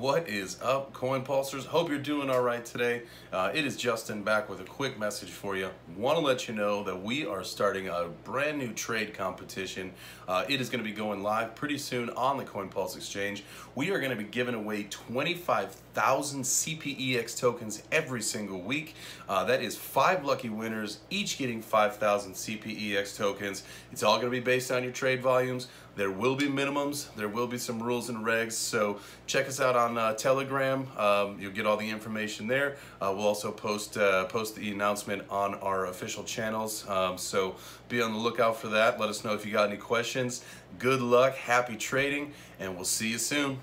What is up, Coin Pulsers? Hope you're doing all right today. Uh, it is Justin back with a quick message for you. Want to let you know that we are starting a brand new trade competition. Uh, it is going to be going live pretty soon on the CoinPulse Exchange. We are going to be giving away 25,000 CPEX tokens every single week. Uh, that is five lucky winners, each getting 5,000 CPEX tokens. It's all going to be based on your trade volumes. There will be minimums. There will be some rules and regs. So check us out on uh, Telegram. Um, you'll get all the information there. Uh, we'll also post uh, post the announcement on our official channels. Um, so be on the lookout for that. Let us know if you got any questions. Good luck, happy trading, and we'll see you soon.